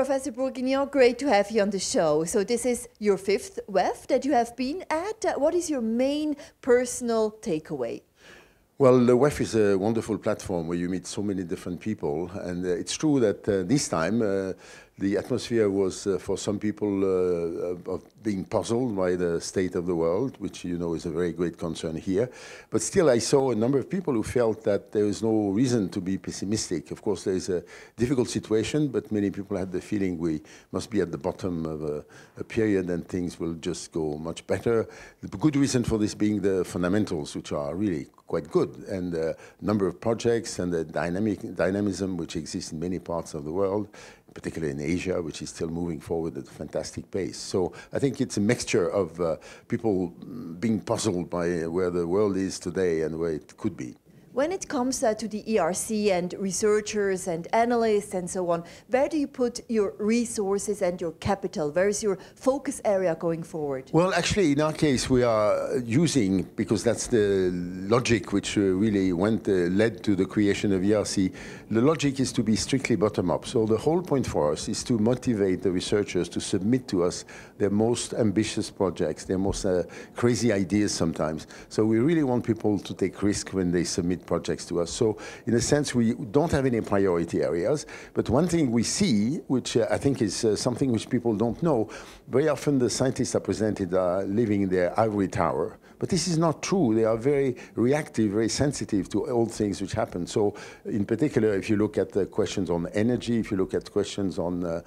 Professor Bourguignon, great to have you on the show. So this is your fifth WEF that you have been at. Uh, what is your main personal takeaway? Well, the WEF is a wonderful platform where you meet so many different people. And uh, it's true that uh, this time uh, the atmosphere was uh, for some people uh, of being puzzled by the state of the world, which you know is a very great concern here. But still, I saw a number of people who felt that there is no reason to be pessimistic. Of course, there is a difficult situation, but many people had the feeling we must be at the bottom of a, a period and things will just go much better. The good reason for this being the fundamentals, which are really quite good, and the number of projects and the dynamic dynamism which exists in many parts of the world particularly in Asia, which is still moving forward at a fantastic pace. So I think it's a mixture of uh, people being puzzled by where the world is today and where it could be. When it comes uh, to the ERC and researchers and analysts and so on, where do you put your resources and your capital? Where is your focus area going forward? Well, actually, in our case, we are using, because that's the logic which uh, really went, uh, led to the creation of ERC, the logic is to be strictly bottom-up. So the whole point for us is to motivate the researchers to submit to us their most ambitious projects, their most uh, crazy ideas sometimes. So we really want people to take risk when they submit projects to us. So in a sense, we don't have any priority areas. But one thing we see, which uh, I think is uh, something which people don't know, very often the scientists are presented uh, living in their ivory tower. But this is not true. They are very reactive, very sensitive to all things which happen. So in particular, if you look at the questions on energy, if you look at questions on uh,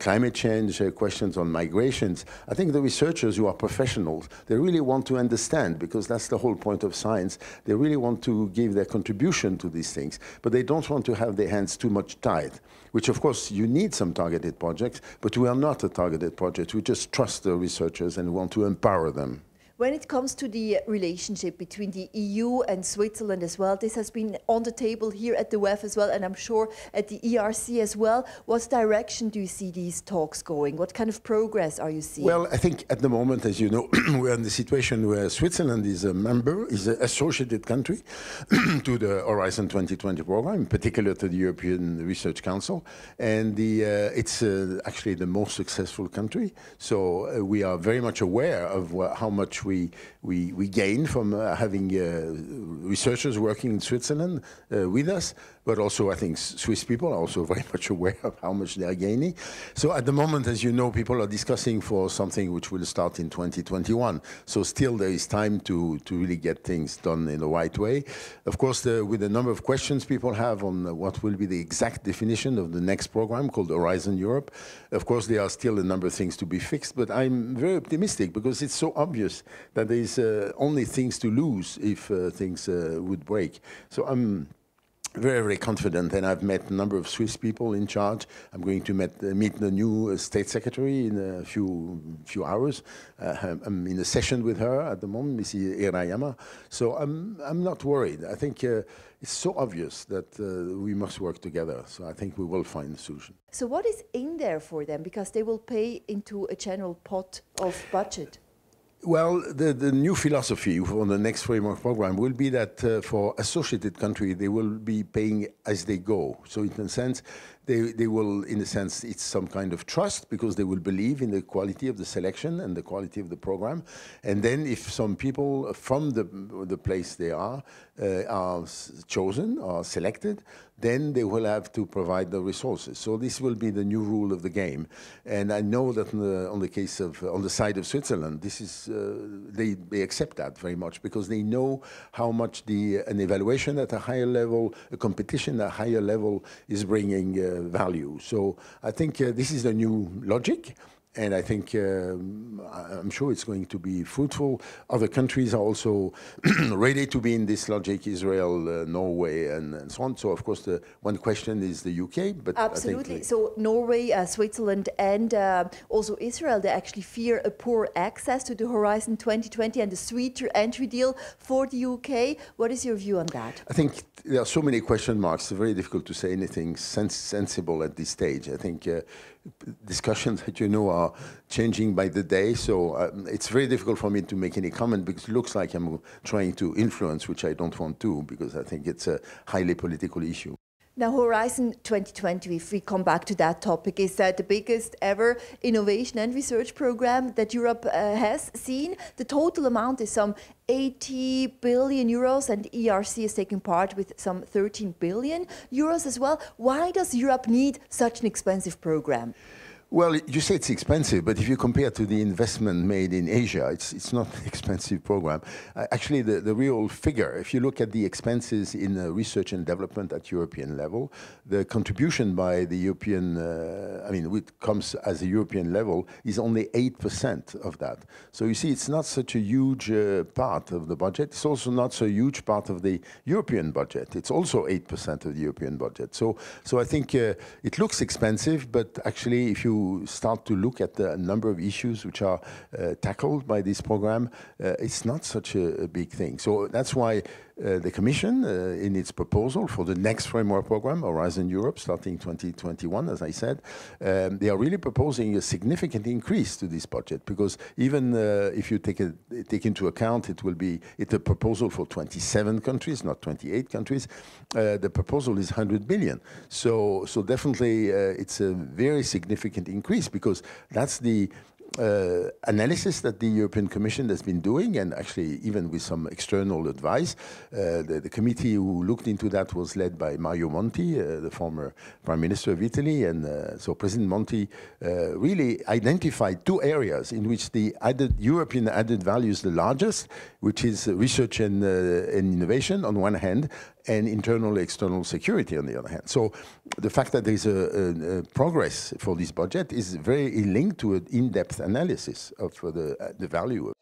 climate change, uh, questions on migrations, I think the researchers who are professionals, they really want to understand because that's the whole point of science. They really want to give their contribution to these things, but they don't want to have their hands too much tied, which of course you need some targeted projects, but we are not a targeted project. We just trust the researchers and want to empower them. When it comes to the relationship between the EU and Switzerland as well, this has been on the table here at the WEF as well, and I'm sure at the ERC as well. What direction do you see these talks going? What kind of progress are you seeing? Well, I think at the moment, as you know, we're in the situation where Switzerland is a member, is an associated country to the Horizon 2020 program, in particular to the European Research Council, and the, uh, it's uh, actually the most successful country. So uh, we are very much aware of how much we, we, we gain from uh, having uh, researchers working in Switzerland uh, with us, but also I think Swiss people are also very much aware of how much they are gaining. So at the moment, as you know, people are discussing for something which will start in 2021. So still there is time to, to really get things done in the right way. Of course, the, with the number of questions people have on what will be the exact definition of the next program called Horizon Europe, of course, there are still a number of things to be fixed, but I'm very optimistic because it's so obvious that there's uh, only things to lose if uh, things uh, would break. So I'm very, very confident, and I've met a number of Swiss people in charge. I'm going to met, uh, meet the new uh, state secretary in a few few hours. Uh, I'm in a session with her at the moment, Mrs. Hirayama. So I'm I'm not worried. I think it's so obvious that we must work together. So I think we will find a solution. So what is in there for them? Because they will pay into a general pot of budget. Well, the, the new philosophy for the next framework program will be that uh, for associated country, they will be paying as they go. So in a sense, they, they will, in a sense, it's some kind of trust because they will believe in the quality of the selection and the quality of the program. And then if some people from the, the place they are uh, are chosen or selected, then they will have to provide the resources. So this will be the new rule of the game. And I know that on the, on the case of, on the side of Switzerland, this is, uh, they, they accept that very much because they know how much the, an evaluation at a higher level, a competition at a higher level is bringing uh, value. So I think uh, this is the new logic and I think um, I'm sure it's going to be fruitful. Other countries are also ready to be in this logic: Israel, uh, Norway, and, and, so on. So, of course, the one question is the UK, but absolutely. so, Norway, uh, Switzerland, and uh, also Israel, they actually fear a poor access to the Horizon 2020 and a sweeter entry deal for the UK. What is your view on that? I think there are so many question marks. It's very difficult to say anything sens sensible at this stage. I think uh, discussions that you know are changing by the day. So um, it's very difficult for me to make any comment because it looks like I'm trying to influence, which I don't want to, because I think it's a highly political issue. Now, Horizon 2020, if we come back to that topic, is that the biggest ever innovation and research program that Europe uh, has seen. The total amount is some 80 billion euros, and ERC is taking part with some 13 billion euros as well. Why does Europe need such an expensive program? Well, you say it's expensive, but if you compare to the investment made in Asia, it's, it's not an expensive program. Uh, actually, the, the real figure, if you look at the expenses in uh, research and development at European level, the contribution by the European, uh, I mean, it comes as a European level, is only 8% of that. So you see, it's not such a huge uh, part of the budget. It's also not so huge part of the European budget. It's also 8% of the European budget. So, so I think uh, it looks expensive, but actually, if you start to look at the number of issues which are uh, tackled by this program, uh, it's not such a, a, big thing. So that's why uh, the Commission, uh, in its proposal for the next framework program, Horizon Europe, starting 2021, as I said, um, they are really proposing a significant increase to this budget because even uh, if you take, a, take into account, it will be it's a proposal for 27 countries, not 28 countries. Uh, the proposal is 100 billion. So, so definitely, it's a very significant increase because that's the uh, analysis that the European Commission has been doing, and actually even with some external advice. Uh, the, the, committee who looked into that was led by Mario Monti, uh, the former Prime Minister of Italy, and uh, so President Monti uh, really identified two areas in which the added European added value is the largest, which is research and, uh, and innovation on one hand, and internal external security on the other hand. So the fact that there's a, a, a progress for this budget is very linked to an in-depth analysis of the, uh, the value.